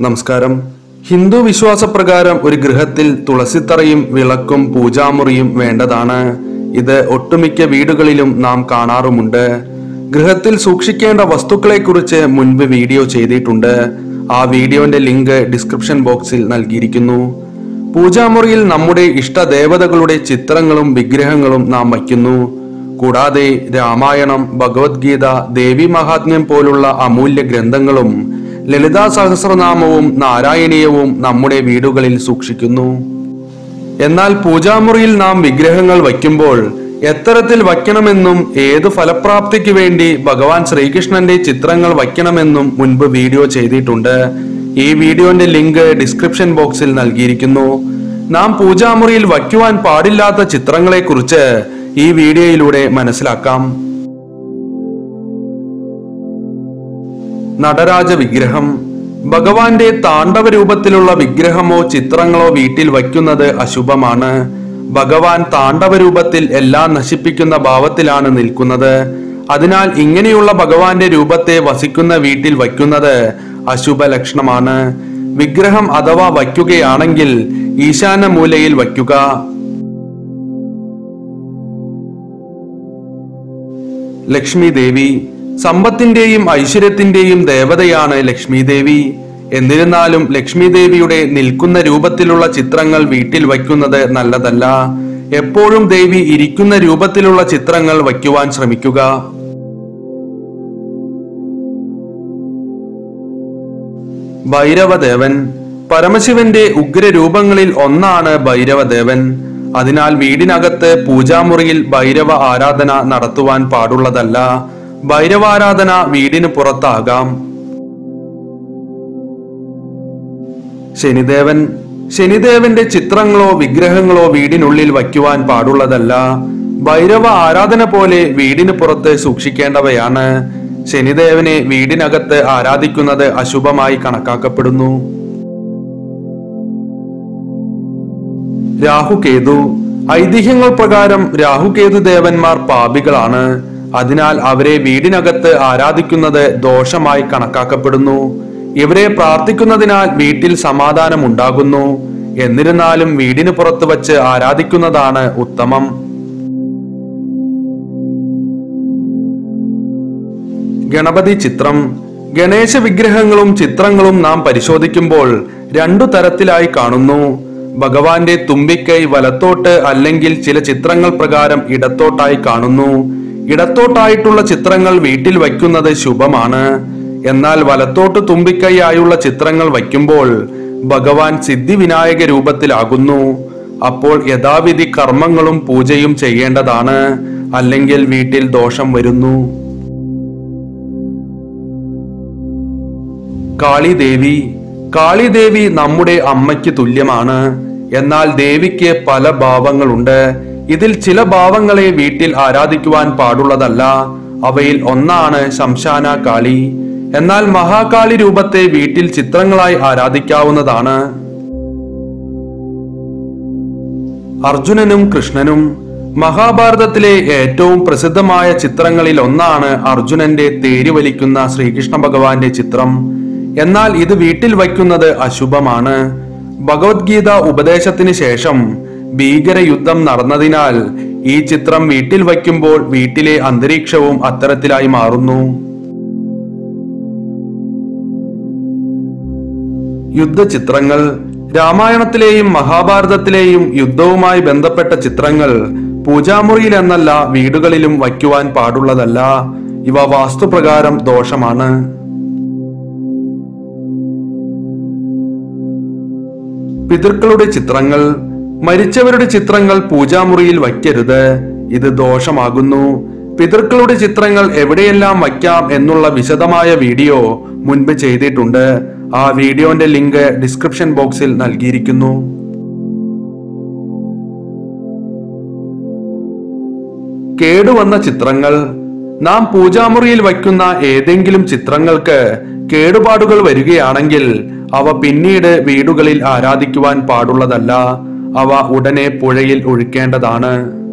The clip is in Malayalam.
നമസ്കാരം. ഹിന്ദു വിശ്വാസപ്രകാരം ഒരു ഗൃഹത്തിൽ തുളസിത്തറയും വിളക്കും പൂജാമുറിയും വേണ്ടതാണ്. ഇത് ഒട്ടുമിക്ക വീടുകളിലും നാം കാണാറുമുണ്ട്. ഗൃഹത്തിൽ സൂക്ഷിക്കേണ്ട വസ്തുക്കളെ കുറിച്ച് മുൻപ് വീഡിയോ ചെയ്തിട്ടുണ്ട്. ആ വീഡിയോന്റെ ലിങ്ക് ഡിസ്ക്രിപ്ഷൻ ബോക്സിൽ നൽകിയിരിക്കുന്നു. പൂജാമുറിയിൽ നമ്മുടെ ഇഷ്ടദേവതകളുടെ ചിത്രങ്ങളും വിഗ്രഹങ്ങളും നാം വയ്ക്കുന്നു. കൂടാതെ രാമായണം ഭഗവത്ഗീത ദേവി മഹാത്മ്യം പോലുള്ള അമൂല്യ ഗ്രന്ഥങ്ങളും ലളിതാ സഹസ്രനാമവും നാരായണീയവും നമ്മുടെ വീടുകളിൽ സൂക്ഷിക്കുന്നു. എന്നാൽ പൂജാമുറിയിൽ നാം വിഗ്രഹങ്ങൾ വയ്ക്കുമ്പോൾ എത്തരത്തിൽ വയ്ക്കണമെന്നും ഏത് ഫലപ്രാപ്തിക്ക് വേണ്ടി ഭഗവാൻ ശ്രീകൃഷ്ണന്റെ ചിത്രങ്ങൾ വയ്ക്കണമെന്നും മുൻപ് വീഡിയോ ചെയ്തിട്ടുണ്ട്. ഈ വീഡിയോന്റെ ലിങ്ക് ഡിസ്ക്രിപ്ഷൻ ബോക്സിൽ നൽകിയിരിക്കുന്നു. നാം പൂജാമുറിയിൽ വയ്ക്കുവാൻ പാടില്ലാത്ത ചിത്രങ്ങളെക്കുറിച്ച് ഈ വീഡിയോയിലൂടെ മനസ്സിലാക്കാം. നടരാജ വിഗ്രഹം ഭഗവാന്റെ താണ്ഡവ രൂപത്തിലുള്ള വിഗ്രഹമോ ചിത്രങ്ങളോ വീട്ടിൽ വയ്ക്കുന്നത് അശുഭമാണ്. ഭഗവാൻ താണ്ഡവ രൂപത്തിൽ എല്ലാം നശിപ്പിക്കുന്ന ഭാവത്തിലാണ് നിൽക്കുന്നത്. അതിനാൽ ഇങ്ങനെയുള്ള ഭഗവാന്റെ രൂപത്തെ വസിക്കുന്ന വീട്ടിൽ വയ്ക്കുന്നത് അശുഭ ലക്ഷണമാണ് വിഗ്രഹം അഥവാ വയ്ക്കുകയാണെങ്കിൽ ഈശാന മൂലയിൽ വയ്ക്കുക. ലക്ഷ്മി ദേവി സമ്പത്തിന്റെയും ഐശ്വര്യത്തിന്റെയും ദേവതയാണ് ലക്ഷ്മി ദേവി എന്നിരുന്നാലും ലക്ഷ്മി ദേവിയുടെ നിൽക്കുന്ന രൂപത്തിലുള്ള ചിത്രങ്ങൾ വീട്ടിൽ വയ്ക്കുന്നത് നല്ലതല്ല. എപ്പോഴും ദേവി ഇരിക്കുന്ന രൂപത്തിലുള്ള ചിത്രങ്ങൾ വയ്ക്കുവാൻ ശ്രമിക്കുക. ഭൈരവദേവൻ. പരമശിവന്റെ ഉഗ്രരൂപങ്ങളിൽ ഒന്നാണ് ഭൈരവദേവൻ. അതിനാൽ വീടിനകത്ത് പൂജാമുറിയിൽ ഭൈരവ ആരാധന നടത്തുവാൻ പാടുള്ളതല്ല. ഭൈരവാരാധന വീടിന് പുറത്താകാം. ശനിദേവൻ ശനിദേവന്റെ ചിത്രങ്ങളോ വിഗ്രഹങ്ങളോ വീടിനുള്ളിൽ വയ്ക്കുവാൻ പാടുള്ളതല്ല. ഭൈരവ ആരാധന പോലെ വീടിന് പുറത്ത് സൂക്ഷിക്കേണ്ടവയാണ്. ശനിദേവനെ വീടിനകത്ത് ആരാധിക്കുന്നത് അശുഭമായി കണക്കാക്കപ്പെടുന്നു. രാഹുകേതു. ഐതിഹ്യങ്ങൾ പ്രകാരം രാഹുകേതു ദേവന്മാർ പാപികളാണ്. അതിനാൽ അവരെ വീടിനകത്ത് ആരാധിക്കുന്നത് ദോഷമായി കണക്കാക്കപ്പെടുന്നു. ഇവരെ പ്രാർത്ഥിക്കുന്നതിനാൽ വീട്ടിൽ സമാധാനം ഉണ്ടാകുന്നു എന്നിരുന്നാലും വീടിന് പുറത്ത് വച്ച് ആരാധിക്കുന്നതാണ് ഉത്തമം. ഗണപതി ചിത്രം. ഗണേശ വിഗ്രഹങ്ങളും ചിത്രങ്ങളും നാം പരിശോധിക്കുമ്പോൾ രണ്ടു തരത്തിലായി കാണുന്നു. ഭഗവാന്റെ തുമ്പിക്കൈ വലത്തോട്ട് അല്ലെങ്കിൽ ചില ചിത്രങ്ങൾ പ്രകാരം ഇടത്തോട്ടായി കാണുന്നു. ഇടത്തോട്ടായിട്ടുള്ള ചിത്രങ്ങൾ വീട്ടിൽ വയ്ക്കുന്നത് ശുഭമാണ്. എന്നാൽ വലത്തോട്ട് തുമ്പിക്കൈയായുള്ള ചിത്രങ്ങൾ വയ്ക്കുമ്പോൾ ഭഗവാൻ സിദ്ധിവിനായക രൂപത്തിലാകുന്നു. അപ്പോൾ യഥാവിധി കർമ്മങ്ങളും പൂജയും ചെയ്യേണ്ടതാണ്. അല്ലെങ്കിൽ വീട്ടിൽ ദോഷം വരുന്നു. കാളിദേവി കാളിദേവി നമ്മുടെ അമ്മയ്ക്ക് തുല്യമാണ്. എന്നാൽ ദേവിക്ക് പല ഭാവങ്ങളുണ്ട്. ഇതിൽ ചില ഭാവങ്ങളെ വീട്ടിൽ ആരാധിക്കുവാൻ പാടുള്ളതല്ല. അവയിൽ ഒന്നാണ് ശംശാന കാളി. എന്നാൽ മഹാകാളി രൂപത്തെ വീട്ടിൽ ചിത്രങ്ങളായി ആരാധിക്കാവുന്നതാണ്. അർജുനനും കൃഷ്ണനും മഹാഭാരതത്തിലെ ഏറ്റവും പ്രസിദ്ധമായ ചിത്രങ്ങളിൽ ഒന്നാണ് അർജുനന്റെ തേര് വലിക്കുന്ന ശ്രീകൃഷ്ണ ഭഗവാന്റെ ചിത്രം. എന്നാൽ ഇത് വീട്ടിൽ വയ്ക്കുന്നത് അശുഭമാണ്. ഭഗവത്ഗീത ഉപദേശത്തിന് ശേഷം ഭീകര യുദ്ധം നടന്നതിനാൽ ഈ ചിത്രം വീട്ടിൽ വയ്ക്കുമ്പോൾ വീട്ടിലെ അന്തരീക്ഷവും അത്തരത്തിലായി മാറുന്നു. യുദ്ധചിത്രങ്ങൾ രാമായണത്തിലെയും മഹാഭാരതത്തിലെയും യുദ്ധവുമായി ബന്ധപ്പെട്ട ചിത്രങ്ങൾ പൂജാമുറിയിൽ എന്നല്ല വീടുകളിലും വയ്ക്കുവാൻ പാടുള്ളതല്ല. ഇവ വാസ്തുപ്രകാരം ദോഷമാണ്. പിതൃക്കളുടെ ചിത്രങ്ങൾ മരിച്ചവരുടെ ചിത്രങ്ങൾ പൂജാമുറിയിൽ വയ്ക്കരുത്. ഇത് ദോഷമാകുന്നു. പിതൃക്കളുടെ ചിത്രങ്ങൾ എവിടെയെല്ലാം വയ്ക്കാം എന്നുള്ള വിശദമായ വീഡിയോ മുൻപ് ചെയ്തിട്ടുണ്ട്. ആ വീഡിയോന്റെ ലിങ്ക് ഡിസ്ക്രിപ്ഷൻ ബോക്സിൽ നൽകിയിരിക്കുന്നു. കേടുവന്ന ചിത്രങ്ങൾ. നാം പൂജാമുറിയിൽ വയ്ക്കുന്ന ഏതെങ്കിലും ചിത്രങ്ങൾക്ക് കേടുപാടുകൾ വരികയാണെങ്കിൽ അവ പിന്നീട് വീടുകളിൽ ആരാധിക്കുവാൻ പാടുള്ളതല്ല. അവ ഉടനെ പുഴയിൽ ഒഴുക്കേണ്ടതാണ്.